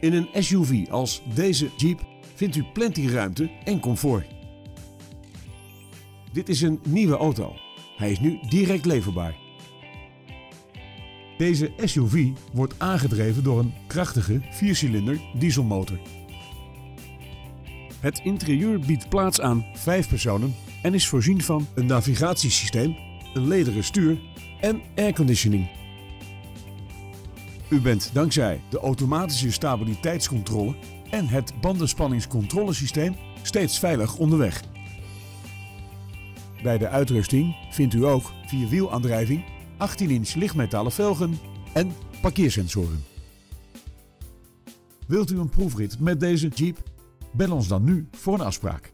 In een SUV als deze Jeep vindt u plenty ruimte en comfort. Dit is een nieuwe auto. Hij is nu direct leverbaar. Deze SUV wordt aangedreven door een krachtige 4-cilinder dieselmotor. Het interieur biedt plaats aan 5 personen en is voorzien van een navigatiesysteem, een lederen stuur en airconditioning. U bent dankzij de automatische stabiliteitscontrole en het bandenspanningscontrolesysteem steeds veilig onderweg. Bij de uitrusting vindt u ook vierwielaandrijving, 18-inch lichtmetalen velgen en parkeersensoren. Wilt u een proefrit met deze Jeep? Bel ons dan nu voor een afspraak.